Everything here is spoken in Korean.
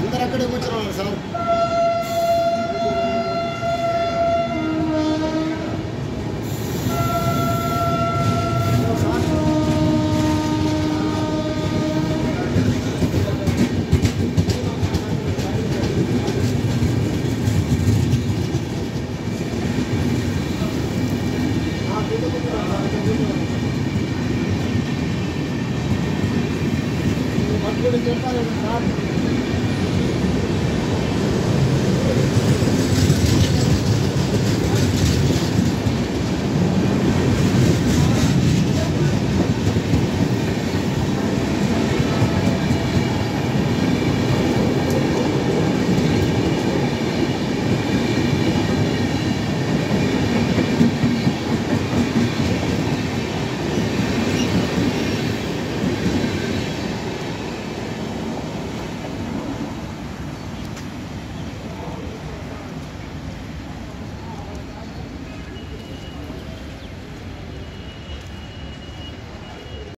అందరు అక్కడే కూర్చున్నారు సార్ Thank you. 何?